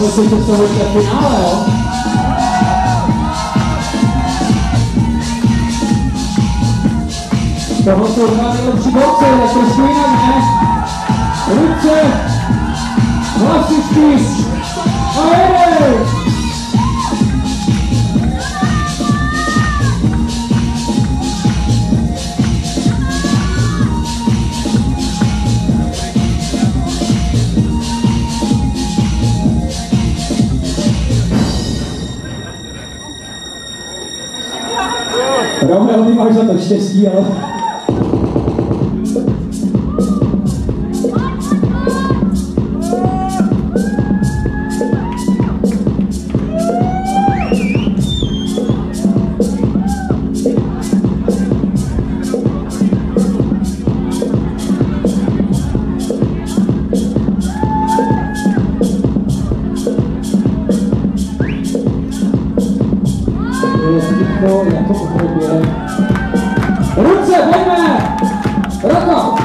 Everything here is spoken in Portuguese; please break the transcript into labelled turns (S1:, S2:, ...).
S1: Vocês estão aqui a final, é? To są dwa najlepsi bokse, Krystyna, nie? Rybce, Łasiszki, Ojej! Romeo, ty máš za to štěstí, ale... to jako. Ruce, pojďme! Roko!